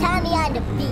Tommy on the beat.